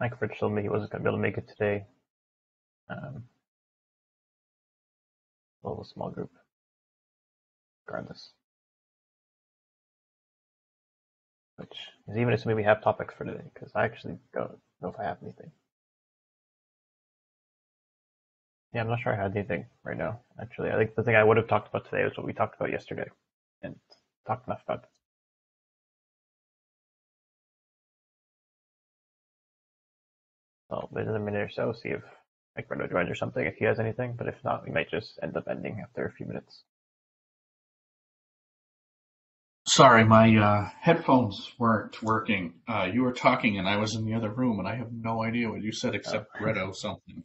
Fritch told me he wasn't going to be able to make it today. Um, a little small group. Regardless. Which is even assuming we have topics for today, because I actually don't know if I have anything. Yeah, I'm not sure I had anything right now, actually. I think the thing I would have talked about today is what we talked about yesterday and talked enough about. Well, wait a minute or so, see if Mike Renaud joins or something, if he has anything, but if not, we might just end up ending after a few minutes. Sorry, my uh, headphones weren't working. Uh, you were talking and I was in the other room and I have no idea what you said except Oh. Redo something.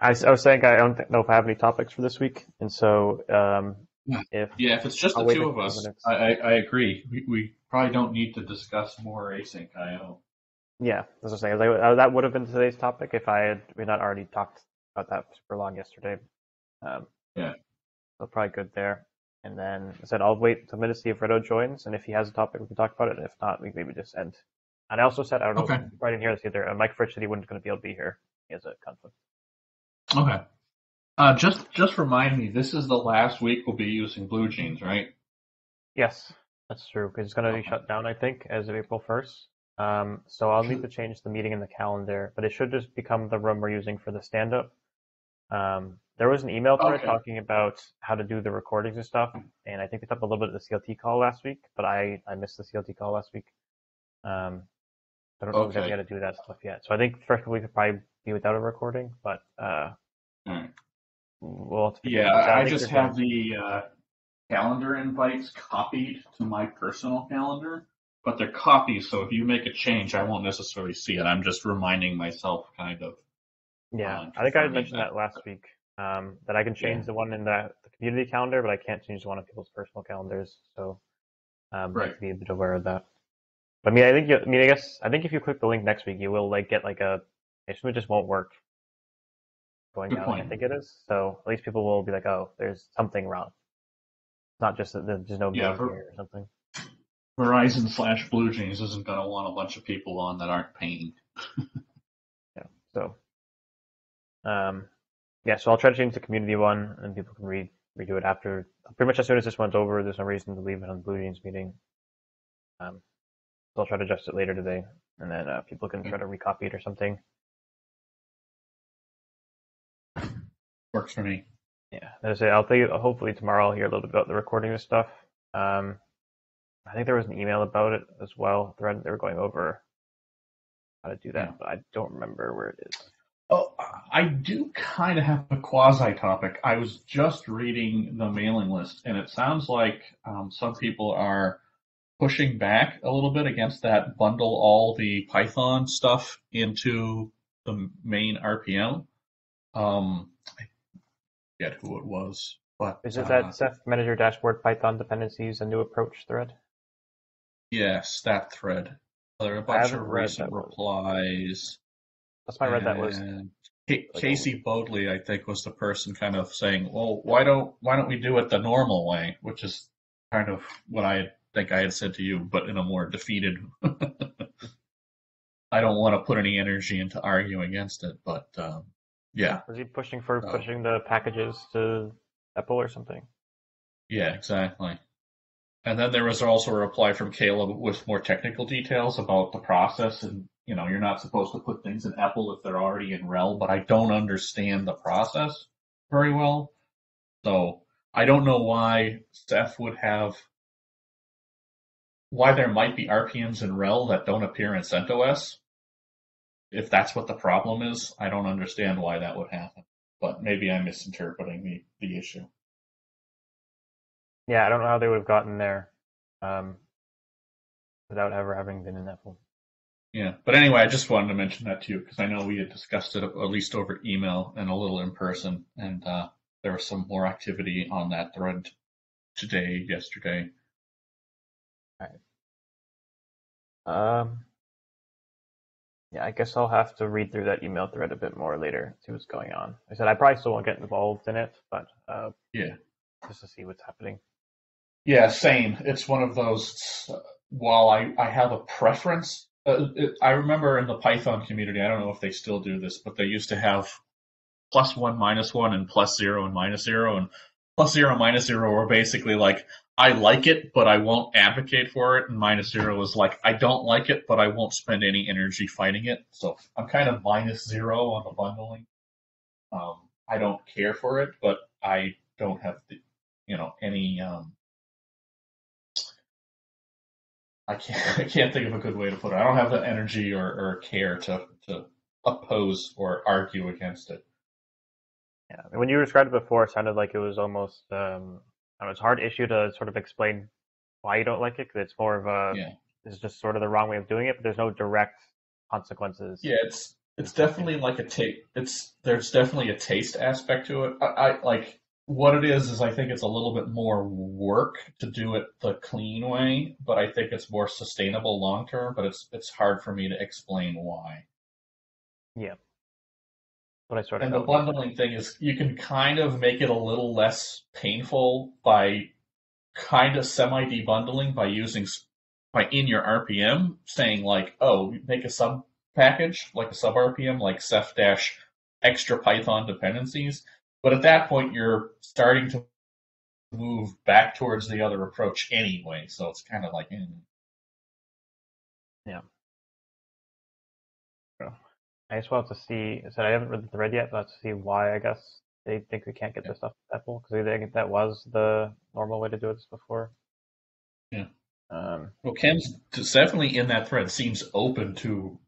I, I was saying I don't know if I have any topics for this week, and so um, Yeah. if Yeah, if it's just I'll the two of us. I, I, I agree. We, we probably don't need to discuss more async IO. Yeah, as I was saying, like, uh, that would have been today's topic if I had we not already talked about that super long yesterday. Um, Yeah. so probably good there. And then I said I'll wait a minute to see if Redo joins, and if he has a topic, we can talk about it. And if not, we maybe just end. And I also said I don't know, Okay. if I didn't hear this either. Uh, Mike Fritch said he wasn't going to be able to be here. He has a conflict. Okay. Uh, just just remind me, this is the last week we'll be using Blue Jeans, right? Yes, that's true. Because it's going to be shut down, I think, as of April 1st. Um, so I'll need to change the meeting in the calendar, but it should just become the room we're using for the stand up. Um, there was an email thread Okay. talking about how to do the recordings and stuff, and I think they talked a little bit of the CLT call last week, but I, I missed the CLT call last week. Um, I don't know Okay. exactly how to do that stuff yet. So I think first we could probably be without a recording, but uh, Alright. we'll Yeah. I, I just have the uh, calendar invites copied to my personal calendar, but they're copies, so if you make a change, I won't necessarily see it. I'm just reminding myself, kind of. Yeah, uh, I think I mentioned that. that last week. Um, that I can change the one in the, the community calendar, but I can't change the one on people's personal calendars. So, um, Right. to be a bit aware of that. But I mean, I think you, I mean, I guess I think if you click the link next week, you will like get like a. It just won't work. Going Good down, like I think it is. So at least people will be like, oh, there's something wrong. It's not just that there's no Yeah, for- here or something. Verizon slash Blue Jeans isn't going to want a bunch of people on that aren't paying. Yeah. So, um, yeah, so I'll try to change the community one, and people can read redo it after. Pretty much as soon as this one's over, there's no reason to leave it on the Blue Jeans meeting. Um, so I'll try to adjust it later today, and then uh, people can try to recopy it or something. Works for me. Yeah, as I say, I'll tell you. Hopefully tomorrow I'll hear a little bit about the recording of stuff. Um, I think there was an email about it as well. Thread they were going over how to do that, Yeah. but I don't remember where it is. Oh, I do kind of have a quasi topic. I was just reading the mailing list, and it sounds like um, some people are pushing back a little bit against that bundle all the Python stuff into the main RPM. Um, I forget who it was, but Is it uh, that Ceph Manager Dashboard Python dependencies a new approach thread? Yes, that thread. There are a bunch of recent replies. Last time I read that was Casey Bodley, I think, was the person kind of saying, "Well, why don't why don't we do it the normal way?" Which is kind of what I think I had said to you, but in a more defeated. I don't want to put any energy into arguing against it, but um, yeah, was he pushing for Oh. pushing the packages to EPEL or something? yeah, exactly. And then there was also a reply from Kaleb with more technical details about the process, and you know, you're not supposed to put things in EPEL if they're already in RHEL, but I don't understand the process very well. So I don't know why Ceph would have why there might be RPMs in RHEL that don't appear in CentOS. If that's what the problem is, I don't understand why that would happen. But maybe I'm misinterpreting the, the issue. Yeah, I don't know how they would have gotten there um, without ever having been in EPEL. Yeah, but anyway, I just wanted to mention that to you because I know we had discussed it at least over email and a little in person, and uh, there was some more activity on that thread today, yesterday. All right. Um, yeah, I guess I'll have to read through that email thread a bit more later, see what's going on. I said I probably still won't get involved in it, but uh, Yeah. just to see what's happening. Yeah, same. It's one of those. While I I have a preference Uh, it, I remember in the Python community, I don't know if they still do this, but they used to have plus one, minus one, and plus zero and minus zero, and plus zero, minus zero were basically like I like it, but I won't advocate for it, and minus zero is like I don't like it, but I won't spend any energy fighting it. So I'm kind of minus zero on the bundling. Um, I don't care for it, but I don't have the, you know, any um, I can't I can't think of a good way to put it. I don't have the energy or, or care to to oppose or argue against it. Yeah, when you described it before, it sounded like it was almost um, I know, it's a hard issue to sort of explain why you don't like it because it's more of a Yeah. it's just sort of the wrong way of doing it, but there's no direct consequences. Yeah, it's it's definitely like a taste. It's there's definitely a taste aspect to it. I, I like what it is is I think it's a little bit more work to do it the clean way, but I think it's more sustainable long term. But it's it's hard for me to explain why. Yeah what I sort of And the bundling thing is you can kind of make it a little less painful by kind of semi debundling by using by in your RPM saying like, oh, make a sub package like a sub RPM like Ceph dash extra Python dependencies. But at that point, you're starting to move back towards the other approach anyway. So it's kind of like, eh. I just want to see. I said I haven't read the thread yet, but to see why. I guess they think we can't get Yeah. this stuff to EPEL because they think that was the normal way to do this before. Yeah. Um, well, Ken's definitely in that thread seems open to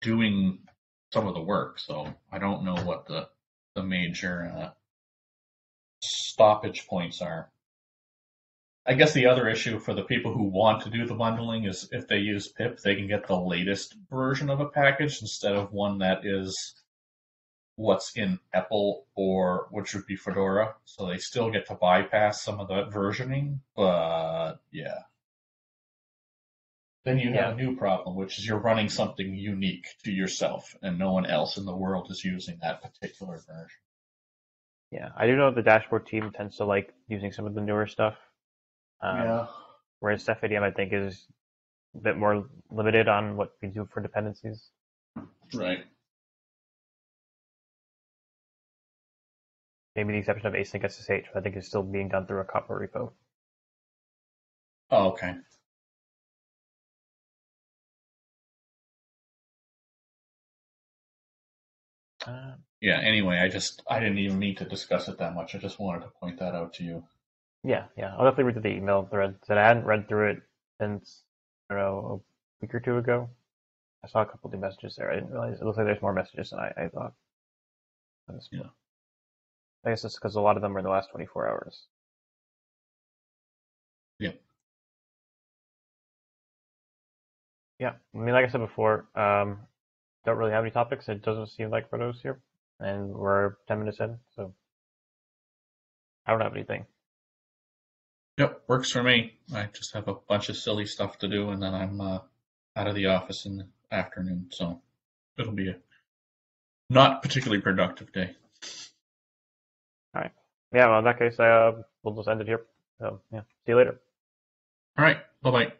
doing some of the work. So I don't know what the the major uh, stoppage points are. I guess the other issue for the people who want to do the bundling is if they use pip, they can get the latest version of a package instead of one that is what's in EPEL or which would be Fedora. So they still get to bypass some of that versioning, but yeah. Then you Yeah. have a new problem, which is you're running something unique to yourself and no one else in the world is using that particular version. yeah, I do know the dashboard team tends to like using some of the newer stuff. Um, Whereas CephADM, I think, is a bit more limited on what we do for dependencies. Right. Maybe the exception of async SSH, I think it's still being done through a COPR repo. Oh, okay. Uh, Yeah, anyway, I just I didn't even mean to discuss it that much. I just wanted to point that out to you. yeah, yeah. I'll definitely read through the email thread. That I hadn't read through it since I don't know a week or two ago. I saw a couple new messages there. I didn't realize it looks like there's more messages than I, I thought. Yeah. I guess it's because a lot of them are in the last 24 hours. Yeah. Yeah, I mean, like I said before, um, don't really have any topics. It doesn't seem like for those here, and we're 10 minutes in, so I don't have anything. Yep, works for me. I just have a bunch of silly stuff to do, and then I'm uh, out of the office in the afternoon, so it'll be a not particularly productive day. All right. Yeah, well, in that case, uh, we'll just end it here. So, yeah, see you later. All right, bye bye.